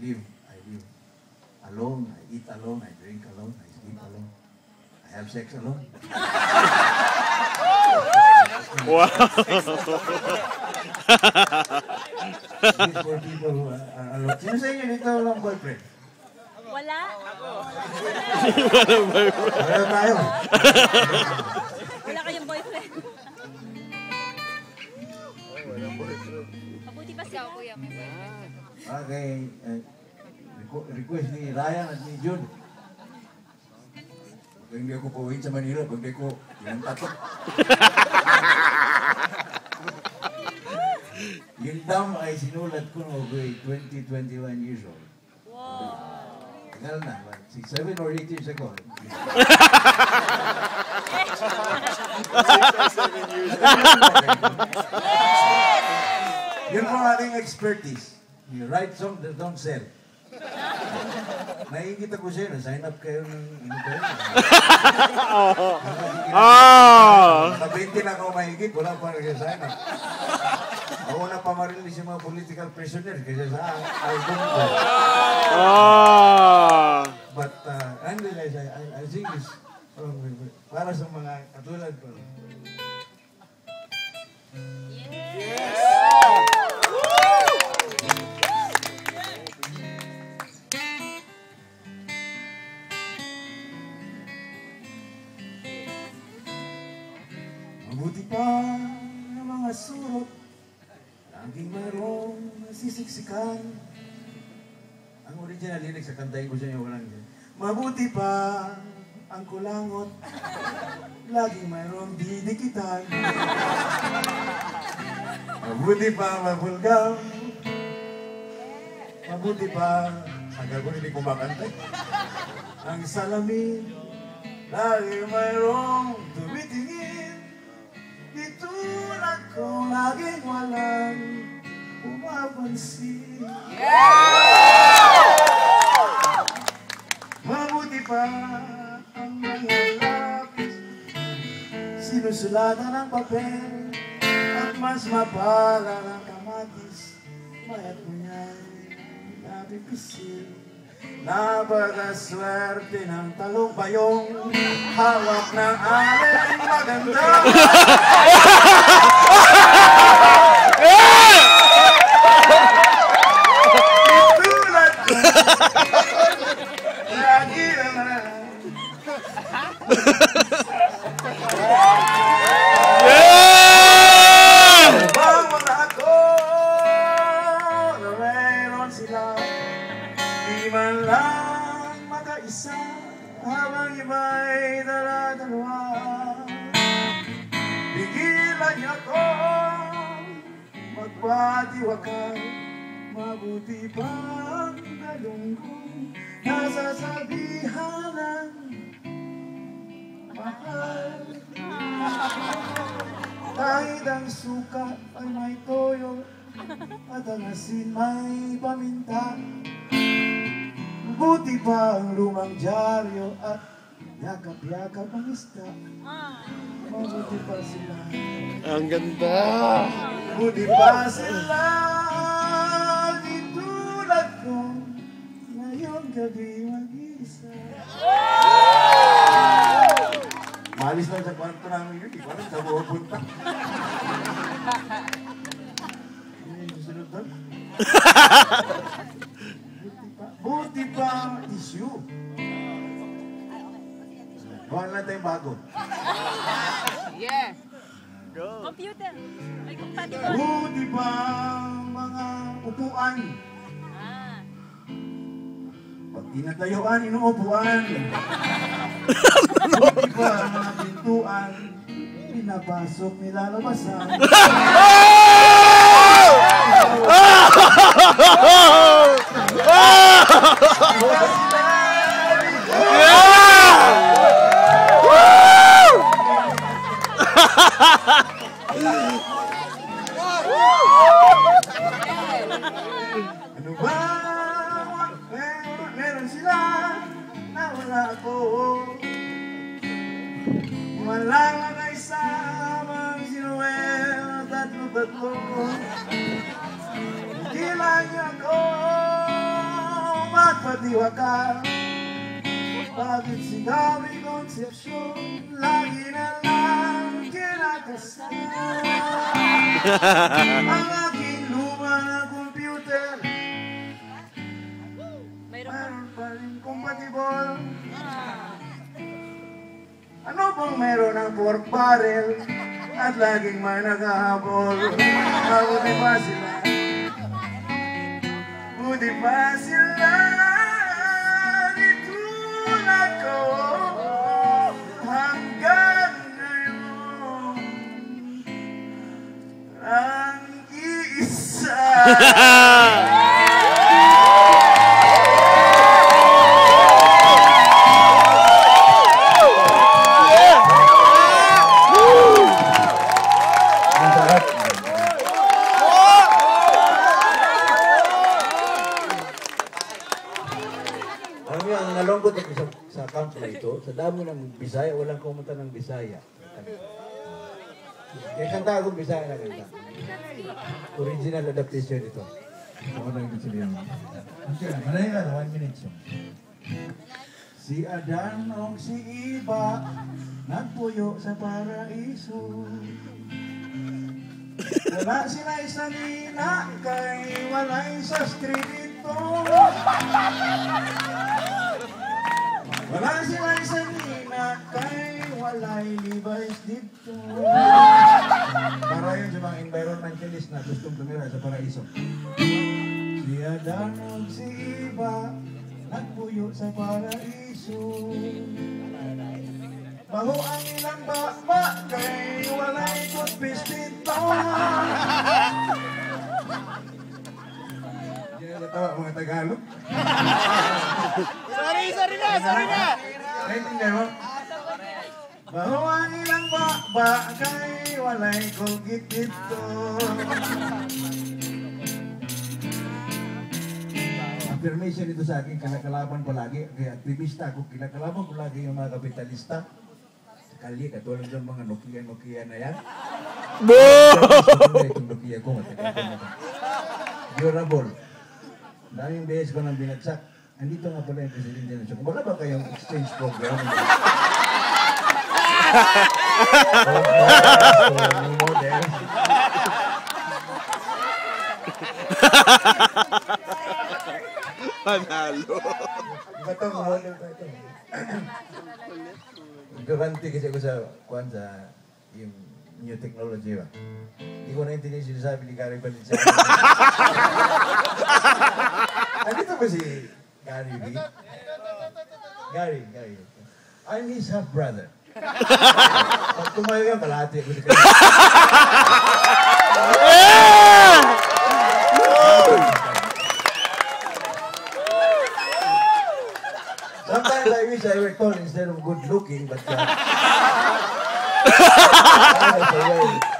live, I live alone, I eat alone, I drink alone, I sleep alone. I have sex alone. Wow. For people who are, are alone. Sino sa inyo dito walang boyfriend? Wala. Pareho tayo. Wala kayong boyfriend. Mabuti pa sila. kuya, may boyfriend. Okay, request ni Ryan at ni Jun. Pag hindi ako pauwiin sa Manila, pag hindi ko tatok. yung dam ay sinulat ko no, ako'y 20, 21 years old. Tagal na, but six, seven or eight years ago. Yun po ang ating expertise. You write song that don't sell. Naiingit ako siya, na-sign up kayo ng ano kayo. Ah. Naka-20 na ako mahigit, wala pa nag-sign up. Ako na pa marilis yung mga political prisoners kasi sa album ko. Ah. But uh, nonetheless, I, I, I think it's um, para sa mga katulad ko. Mabuti pa ng mga surot, laging mayroong nasisiksikan. Ang original lyrics sa kantahin ko sa inyo, walang yun. Mabuti pa ang kulangot, laging mayroong didikitan. Mabuti pa mabulgaw, mabuti pa, hanggang ko hindi kumakantay. Ang salamin, laging mayroong tumitingin. Itulad ko laging walang pumapansin. Mabuti pa ang mga lapis Sinusulatan ng papel At mas mapala ng kamatis. Mayat mo niya'y nabipisil Napakaswerte ng talong bayong Hawak ng aleng maganda Di man lang makaisa Habang iba'y dala-dalawa. Pigilan niyo ako Magpatiwakal. Mabuti pa ang galunggong Nasasabihan ng mahal. Kahit ang suka ay may toyo At ang asin may paminta Buti pa ang lumang dyaryo At yakap-yakap ang isda Mabuti pa sila Ang ganda. Buti pa sila Di tulad ko Ngayon gabi mag-isa Malis lang sa kwarto namin yun, di ko alam saan pupunta. Ano yung susunod doon? upuan. Ah. Pag tinatayuan, inuupuan. Buti pa ang mga pintuan. Pinapasok, nilalabasan. tatlo-tatlo. Hindi lang niya ako patiwaka Bakit sigawin konsepsyon Lagi na lang kinakasama Ang aking luma na computer Mayroon pa. Meron pa rin compatible Ano bang meron ng pork barrel At laging may naghahabol Mabuti pa sila Buti pa sila Itulad ko Hanggang ngayon Ang iisa Alam niyo, ang nalungkot ako sa, sa na ito, sa dami ng Bisaya, walang kumunta ng Bisaya. Kaya kanta akong Bisaya na kanta. Original adaptation ito. Ako na yung sabihin mo. Manay ka, one minute. Si Adan o si Iba, nagpuyo sa paraiso. Wala sila isang ina, kay wala isa street ito. Wala sila isang ina, kay wala'y Levi's dito. Para yun sa mga environmentalist na gustong tumira sa paraiso. Si Adan o si Iba, nagpuyo sa paraiso. Baho ang ilang baba, kay wala'y toothpaste dito. Hindi na natawa mga Tagalog. Sorry, sorry na, sorry na. Naintindihan mo? Baho ang ilang baba, kay wala'y kulgit dito. Affirmation ito sa akin, kinakalaban ko lagi, aktivista ako, kinakalaban ko lagi yung mga kapitalista. Kali, katulad ng mga Nokia-Nokia na yan. Boo! Itong Nokia ko, matagal ko na. Durable. Daming beses ko nang binagsak. Andito nga pala yung presidente ng Chong. Wala ba kayong exchange program? Panalo. Iba to, model pa ito. Durante kasi ako sa, kuhan sa, yung new technology ba? Hindi ko naintindihan sinasabi ni Gary Valenciano. Andito ba si Gary B? Gary, Gary. I'm his half-brother. Pag tumayo yan, kalahati Gary. Sometimes I wish I were tall instead of good looking, but uh.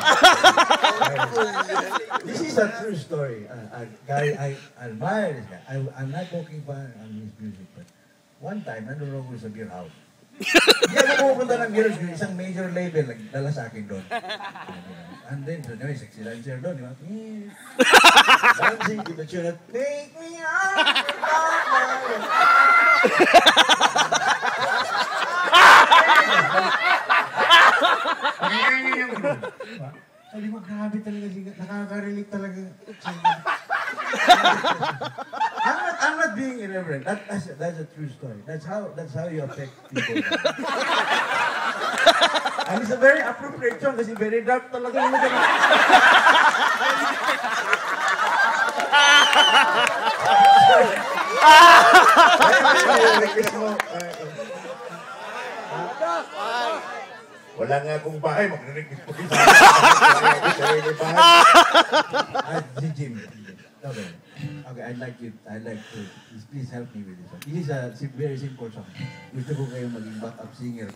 this is a true story. Uh, a guy, I admire this guy. I, I'm not talking pa on his music, but one time, nandun ako sa beer house. Hindi ako pupunta ng beer house, isang major label, nagdala sa akin doon. And then, so, may sexy dancer doon, di ba? Dancing to the tune of Take Me Out. Ang ingay yung diba? Sabi grabe talaga siya. Nakaka-relate talaga. I'm not, I'm not being irreverent. That, that's, that's a true story. That's how, that's how you affect people. And it's a very appropriate song kasi very dark talaga yung mga Wala nga akong bahay, magre-request ko kita. Sarili bahay. Ah, Jim. Okay. Okay, I'd like you, I'd like to, please, please help me with this one. This is a very simple song. Gusto ko kayong maging backup singer.